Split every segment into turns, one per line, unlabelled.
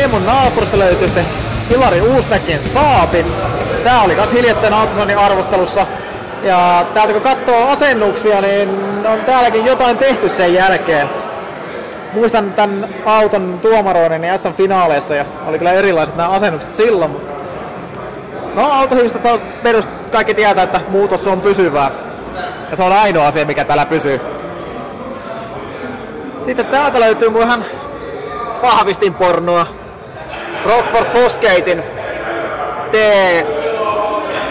Teemun naapurista löytyy sitten Hilari Uusnäkin Saapin. Tää oli kans hiljattain Autosonin arvostelussa. Ja täältä kun katsoo asennuksia, niin on täälläkin jotain tehty sen jälkeen. Muistan tämän auton tuomaroinen niin SM-finaaleissa ja oli kyllä erilaiset nämä asennukset silloin. Mutta... No autohyvistä perus kaikki tietää, että muutos on pysyvää. Ja se on ainoa asia, mikä täällä pysyy. Sitten täältä löytyy mun ihan vahvistin pornoa. Rockford Fosgatein T...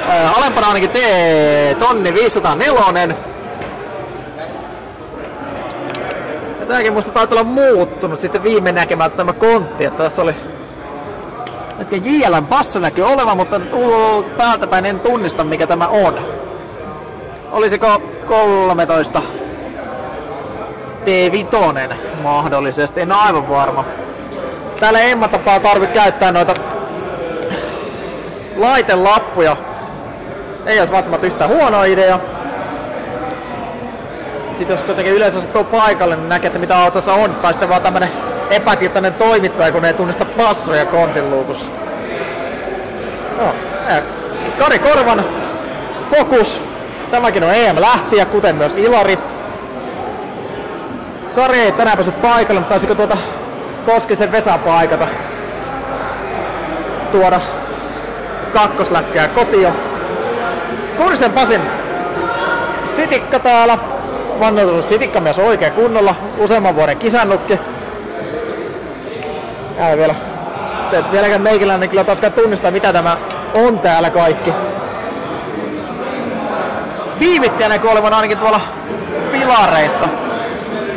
Äh, alempana ainakin T... Tonni 504. Ja tääkin musta taitaa olla muuttunut sitten viime näkemään tämä kontti, että tässä oli Hetken JLn passa näkyy olevan, mutta päältä päin en tunnista mikä tämä on. Olisiko 13 T5 mahdollisesti, en aivan varma. Täällä Emma tapaa tarvi käyttää noita laitelappuja. Ei olisi välttämättä yhtään huono idea. Sitten jos kuitenkin yleensä tuo paikalle, niin näkee, että mitä autossa on. Tai sitten vaan tämmönen epätietoinen toimittaja, kun ei tunnista passoja kontin luukussa. No, Kari Korvan Focus. Tämäkin on EM lähtiä, kuten myös Ilari. Kari ei tänään päässyt paikalle, mutta taisiko tuota Koskisen Vesa paikata tuoda kakkoslätkää kotiin. Kursen Pasin sitikka täällä. Vannoitunut sitikka myös oikein kunnolla. Useamman vuoden kisannukki. Ja vielä. Et vieläkään niin kyllä tosiaan tunnistaa mitä tämä on täällä kaikki. Viivittäjä näkyy olevan ainakin tuolla pilareissa.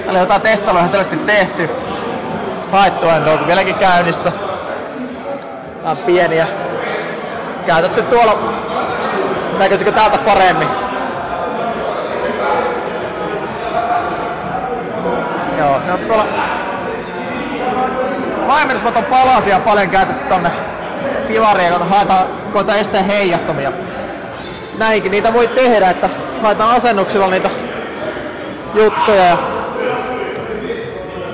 Täällä jotain testailuja selvästi tehty. Haettuento on vieläkin käynnissä. Tää on pieniä. Käytetty tuolla. Näkyisikö täältä paremmin? Joo, se on tuolla Vaimerismaton palasia paljon käytetty tonne pilariin, kun haetaan, koetaan estää heijastumia. Näinkin niitä voi tehdä, että haetaan asennuksilla niitä juttuja ja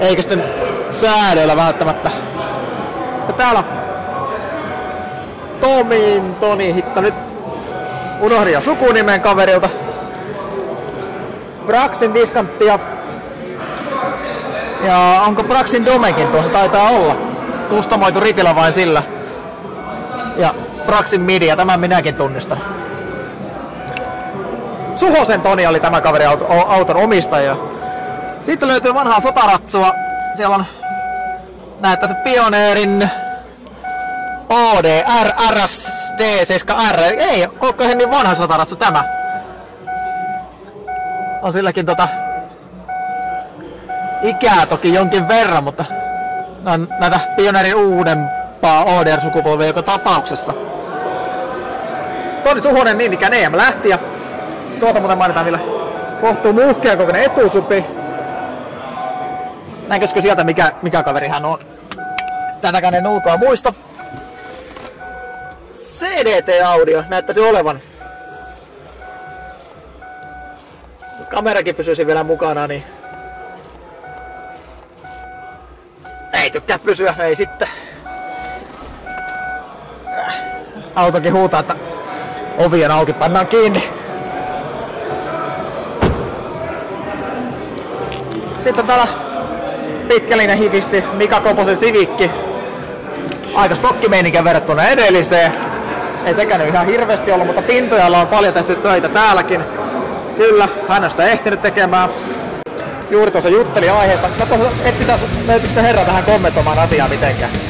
eikä sitten säädöillä välttämättä. Ja täällä Tomin Toni hitto nyt unohdin jo sukunimen kaverilta. Braxin diskanttia ja onko Braxin Domekin tuossa? Taitaa olla. Kustomoitu ritillä vain sillä. Ja Braxin Media, tämän minäkin tunnistan. Suhosen Toni oli tämä kaveri auton omistaja. Sitten löytyy vanhaa sotaratsua. Siellä on näyttää se Pioneerin ODR RSD 7R. Ei, onko he niin vanha sotaratsu tämä? On silläkin tota ikää toki jonkin verran, mutta on näitä Pioneerin uudempaa ODR-sukupolvia joka tapauksessa. Toni Suhonen niin ikään EM lähti ja tuolta muuten mainitaan vielä kohtuu muhkea kokoinen etusupi. Näköisikö sieltä mikä, mikä kaveri hän on? Tätäkään en ulkoa muista. CDT-audio näyttäisi olevan. Kamerakin pysyisi vielä mukana, niin ei tykkää pysyä, ei sitten. Autokin huutaa, että ovi on auki, pannaan kiinni. Sitten täällä pitkälinen hivisti Mika Koposen Sivikki. Aika stokkimeininkä verrattuna edelliseen. Ei sekään ihan hirveästi ollut, mutta pintojalla on paljon tehty töitä täälläkin. Kyllä, hän on sitä ehtinyt tekemään juuri tuossa jutteli aiheesta. No tuossa et pitäisi, herra tähän kommentoimaan asiaa mitenkään?